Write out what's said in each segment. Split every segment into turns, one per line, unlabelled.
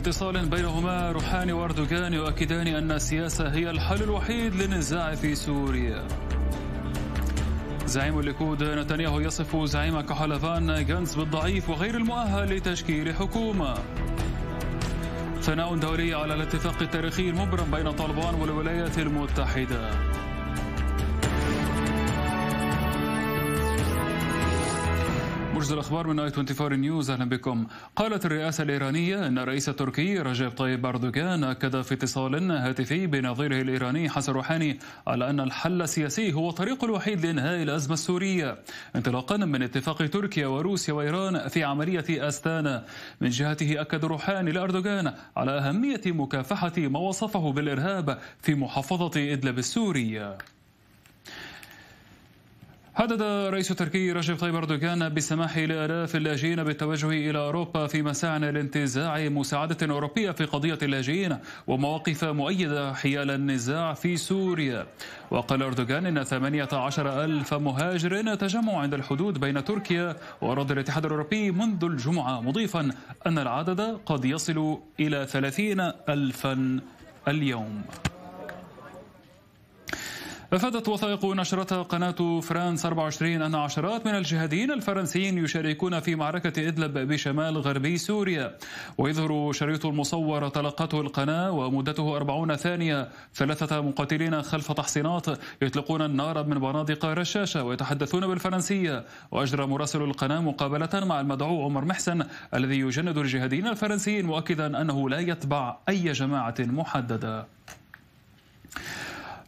اتصال بينهما روحاني واردوغان يؤكدان أن السياسة هي الحل الوحيد للنزاع في سوريا. زعيم الليكود نتنياهو يصف زعيم كحلفان جانس بالضعيف وغير المؤهل لتشكيل حكومة. ثناء دولي على الاتفاق التاريخي المبرم بين طالبان والولايات المتحدة. موجز الأخبار من آي 24 نيوز أهلا بكم. قالت الرئاسة الإيرانية أن الرئيس التركي رجب طيب أردوغان أكد في اتصال هاتفي بنظيره الإيراني حسن روحاني على أن الحل السياسي هو الطريق الوحيد لإنهاء الأزمة السورية. انطلاقا من اتفاق تركيا وروسيا وإيران في عملية أستانا من جهته أكد روحاني لأردوغان على أهمية مكافحة ما وصفه بالإرهاب في محافظة إدلب السورية. هدد رئيس تركي رجب طيب أردوغان بالسماح لآلاف اللاجئين بالتوجه إلى أوروبا في مساع لانتزاع مساعدة أوروبية في قضية اللاجئين ومواقف مؤيدة حيال النزاع في سوريا. وقال أردوغان إن 18 ألف مهاجر تجمعوا عند الحدود بين تركيا وأراضي الاتحاد الأوروبي منذ الجمعة مضيفا أن العدد قد يصل إلى 30 ألفا اليوم. أفادت وثائق نشرتها قناة فرانس 24 أن عشرات من الجهاديين الفرنسيين يشاركون في معركة إدلب بشمال غربي سوريا. ويظهر شريط المصور تلقته القناة ومدته 40 ثانية. ثلاثة مقاتلين خلف تحصينات يطلقون النار من بنادق رشاشة ويتحدثون بالفرنسية. وأجرى مراسل القناة مقابلة مع المدعو عمر محسن الذي يجند الجهاديين الفرنسيين مؤكدا أنه لا يتبع أي جماعة محددة.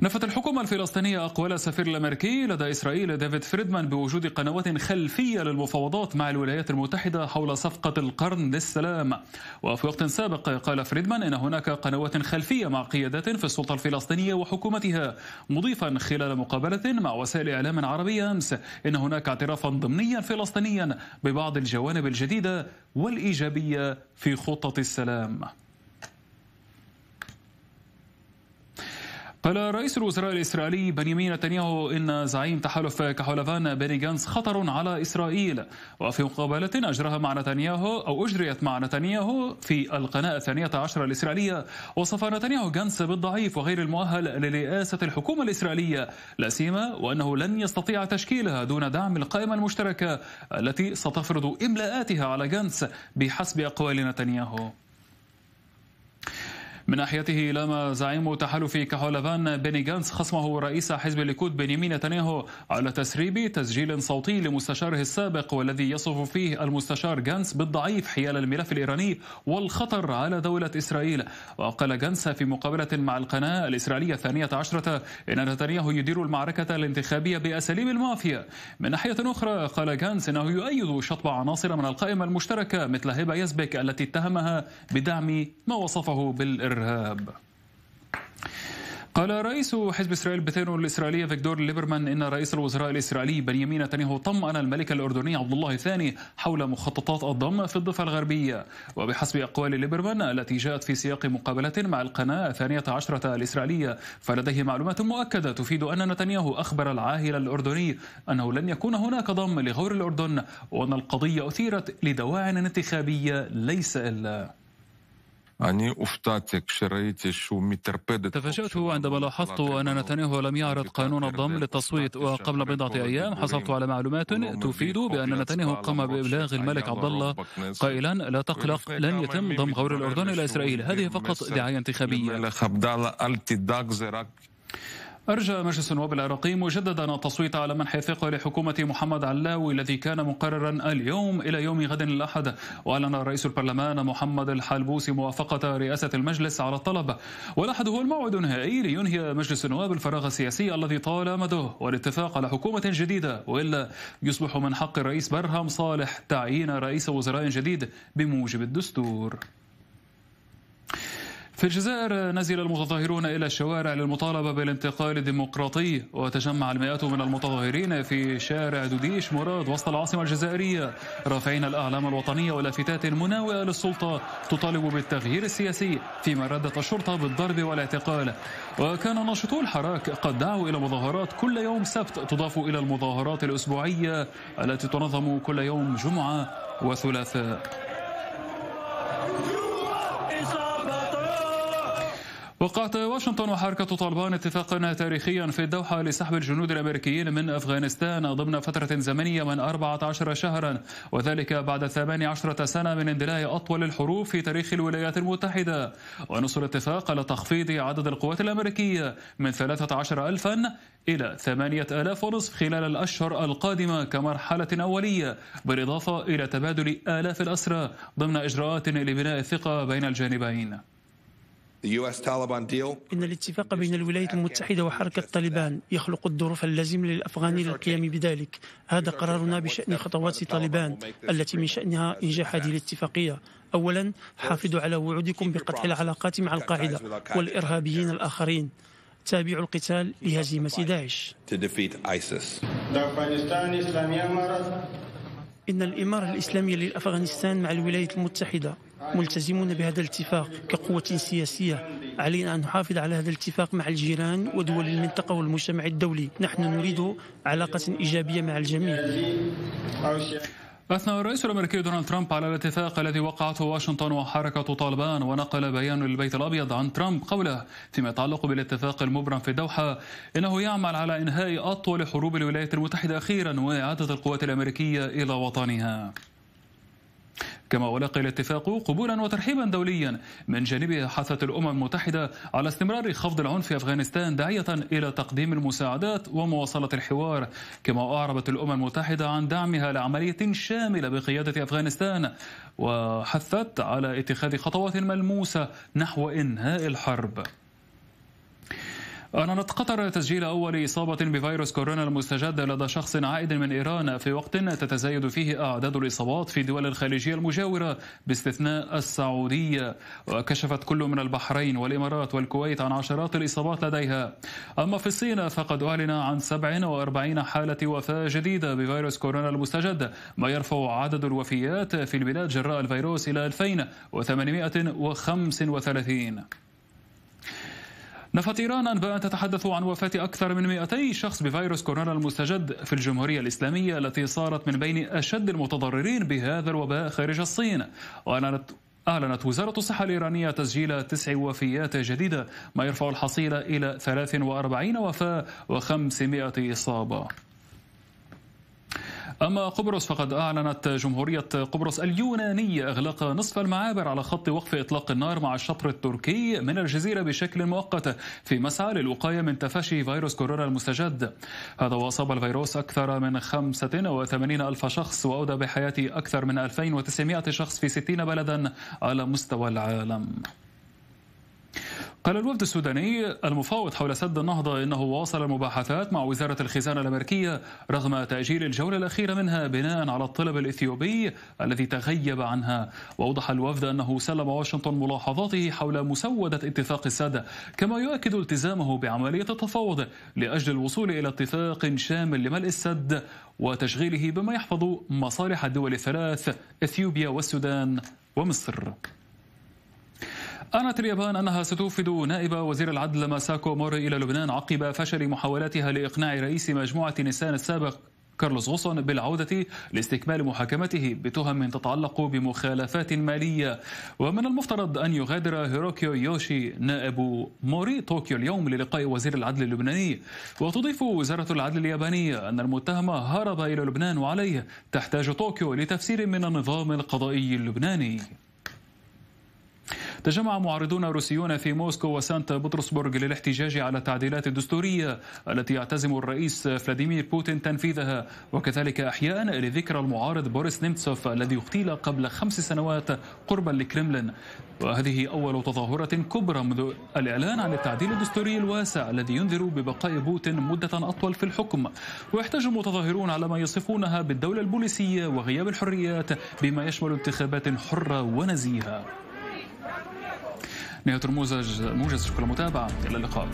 نفت الحكومة الفلسطينية أقوال السفير الأمريكي لدى إسرائيل ديفيد فريدمان بوجود قنوات خلفية للمفاوضات مع الولايات المتحدة حول صفقة القرن للسلام. وفي وقت سابق قال فريدمان إن هناك قنوات خلفية مع قيادات في السلطة الفلسطينية وحكومتها مضيفا خلال مقابلة مع وسائل إعلام عربية أمس. إن هناك اعترافا ضمنيا فلسطينيا ببعض الجوانب الجديدة والإيجابية في خطة السلام. قال رئيس الوزراء الإسرائيلي بنيامين نتنياهو إن زعيم تحالف كحلفان بني جانس خطر على إسرائيل. وفي مقابلة أجراها مع نتنياهو أو أجريت مع نتنياهو في القناة الثانية عشر الإسرائيلية وصف نتنياهو جانس بالضعيف وغير المؤهل لرئاسة الحكومة الإسرائيلية. لا سيما وأنه لن يستطيع تشكيلها دون دعم القائمة المشتركة التي ستفرض إملاءاتها على جانس بحسب أقوال نتنياهو. من ناحيته لام زعيم تحالف كحول لفان بيني جانس خصمه رئيس حزب الليكود بنيامين نتنياهو على تسريب تسجيل صوتي لمستشاره السابق والذي يصف فيه المستشار جانس بالضعيف حيال الملف الإيراني والخطر على دولة إسرائيل. وقال جانس في مقابلة مع القناة الإسرائيلية الثانية عشرة إن نتنياهو يدير المعركة الانتخابية بأساليب المافيا. من ناحية أخرى قال جانس إنه يؤيد شطب عناصر من القائمة المشتركة مثل هبة يزبك التي اتهمها بدعم ما وصفه بالإرهاب الإرهاب. قال رئيس حزب إسرائيل بيتينو الإسرائيلي أفيغدور ليبرمان إن رئيس الوزراء الإسرائيلي بنيامين نتنياهو طمأن الملك الأردني عبد الله الثاني حول مخططات الضم في الضفة الغربية. وبحسب أقوال ليبرمان التي جاءت في سياق مقابلة مع القناة الثانية عشرة الإسرائيلية فلديه معلومات مؤكدة تفيد أن نتنياهو أخبر العاهل الأردني أنه لن يكون هناك ضم لغور الأردن وأن القضية أثيرت لدواعي انتخابية ليس إلا
تفاجأت عندما لاحظت أن نتنياهو لم يعرض قانون الضم للتصويت وقبل بضعة أيام حصلت على معلومات تفيد بأن نتنياهو قام بإبلاغ الملك عبد الله قائلا لا تقلق لن يتم ضم غور الأردن إلى إسرائيل هذه فقط دعاية انتخابية
أرجى مجلس النواب العراقي مجددا التصويت على منح ثقة لحكومة محمد علاوي الذي كان مقررا اليوم إلى يوم غد الأحد. وأعلن رئيس البرلمان محمد الحلبوسي موافقة رئاسة المجلس على الطلب. والأحد هو الموعد النهائي لينهي مجلس النواب الفراغ السياسي الذي طال مدى والاتفاق على حكومة جديدة وإلا يصبح من حق الرئيس برهم صالح تعيين رئيس وزراء جديد بموجب الدستور. في الجزائر نزل المتظاهرون إلى الشوارع للمطالبة بالانتقال الديمقراطي وتجمع المئات من المتظاهرين في شارع دوديش مراد وسط العاصمة الجزائرية. رافعين الأعلام الوطنية ولافتات مناوئة للسلطة تطالب بالتغيير السياسي فيما ردت الشرطة بالضرب والاعتقال. وكان ناشطو الحراك قد دعوا إلى مظاهرات كل يوم سبت تضاف إلى المظاهرات الأسبوعية التي تنظم كل يوم جمعة وثلاثاء. وقعت واشنطن وحركة طالبان اتفاقا تاريخيا في الدوحة لسحب الجنود الأمريكيين من أفغانستان ضمن فترة زمنية من 14 شهرا وذلك بعد 18 سنة من اندلاع أطول الحروب في تاريخ الولايات المتحدة. ونص الاتفاق على تخفيض عدد القوات الأمريكية من 13 ألفا إلى ثمانية آلاف ونصف خلال الأشهر القادمة كمرحلة أولية بالإضافة إلى تبادل آلاف الأسرى ضمن إجراءات لبناء الثقة بين الجانبين.
إن الاتفاق بين الولايات المتحدة وحركة طالبان يخلق الظروف اللازمة للأفغان للقيام بذلك. هذا قرارنا بشأن خطوات طالبان التي من شأنها إنجاح هذه الاتفاقية. أولا حافظوا على وعودكم بقطع العلاقات مع القاعدة والإرهابيين الآخرين. تابعوا القتال لهزيمة داعش إن الإمارة الإسلامية لأفغانستان مع الولايات المتحدة ملتزمون بهذا الاتفاق كقوة سياسية. علينا أن نحافظ على هذا الاتفاق مع الجيران ودول المنطقة والمجتمع الدولي. نحن نريد علاقة إيجابية مع الجميع.
أثنى الرئيس الأمريكي دونالد ترامب على الاتفاق الذي وقعته واشنطن وحركة طالبان ونقل بيان للبيت الأبيض عن ترامب قوله فيما يتعلق بالاتفاق المبرم في الدوحة إنه يعمل على إنهاء أطول حروب الولايات المتحدة أخيرا وإعادة القوات الأمريكية إلى وطنها. كما ولقي الاتفاق قبولا وترحيبا دوليا من جانبه حثت الأمم المتحدة على استمرار خفض العنف في أفغانستان داعية إلى تقديم المساعدات ومواصلة الحوار كما أعربت الأمم المتحدة عن دعمها لعملية شاملة بقيادة أفغانستان وحثت على اتخاذ خطوات ملموسة نحو إنهاء الحرب. أعلنت قطر تسجيل أول إصابة بفيروس كورونا المستجد لدى شخص عائد من إيران في وقت تتزايد فيه أعداد الإصابات في دول الخليجية المجاورة باستثناء السعودية. وكشفت كل من البحرين والإمارات والكويت عن عشرات الإصابات لديها. أما في الصين فقد أعلن عن 47 حالة وفاة جديدة بفيروس كورونا المستجد. ما يرفع عدد الوفيات في البلاد جراء الفيروس إلى 2835 نفت إيران أنباء تتحدث عن وفاة أكثر من 200 شخص بفيروس كورونا المستجد في الجمهورية الإسلامية التي صارت من بين أشد المتضررين بهذا الوباء خارج الصين. وأعلنت أعلنت وزارة الصحة الإيرانية تسجيل تسع وفيات جديدة ما يرفع الحصيلة إلى 43 وفاة و500 إصابة. أما قبرص فقد أعلنت جمهورية قبرص اليونانية إغلاق نصف المعابر على خط وقف إطلاق النار مع الشطر التركي من الجزيرة بشكل مؤقت في مسعى للوقاية من تفشي فيروس كورونا المستجد. هذا وأصاب الفيروس أكثر من 85 ألف شخص وأودى بحياة أكثر من 2900 شخص في 60 بلدا على مستوى العالم. قال الوفد السوداني المفاوض حول سد النهضة إنه واصل المباحثات مع وزارة الخزانة الأمريكية رغم تأجيل الجولة الأخيرة منها بناء على الطلب الإثيوبي الذي تغيب عنها. وأوضح الوفد أنه سلم واشنطن ملاحظاته حول مسودة اتفاق السد كما يؤكد التزامه بعملية التفاوض لأجل الوصول إلى اتفاق شامل لملء السد وتشغيله بما يحفظ مصالح الدول الثلاث إثيوبيا والسودان ومصر. أعلنت اليابان أنها ستوفد نائب وزير العدل ماساكو موري إلى لبنان عقب فشل محاولاتها لإقناع رئيس مجموعة نيسان السابق كارلوس غصن بالعودة لاستكمال محاكمته بتهم تتعلق بمخالفات مالية. ومن المفترض أن يغادر هيرويوكي يوشيي نائب موري طوكيو اليوم للقاء وزير العدل اللبناني. وتضيف وزارة العدل اليابانية أن المتهم هرب إلى لبنان وعليه تحتاج طوكيو لتفسير من النظام القضائي اللبناني. تجمع معارضون روسيون في موسكو وسانت بطرسبورغ للاحتجاج على التعديلات الدستورية التي يعتزم الرئيس فلاديمير بوتين تنفيذها. وكذلك إحياء لذكرى المعارض بوريس نيمتسوف الذي اغتيل قبل خمس سنوات قرب الكريملين. وهذه أول تظاهرة كبرى منذ الإعلان عن التعديل الدستوري الواسع الذي ينذر ببقاء بوتين مدة أطول في الحكم. ويحتاج المتظاهرون على ما يصفونها بالدولة البوليسية وغياب الحريات بما يشمل انتخابات حرة ونزيهة. نهاية الموجز موجز شكرا المتابعة إلى اللقاء.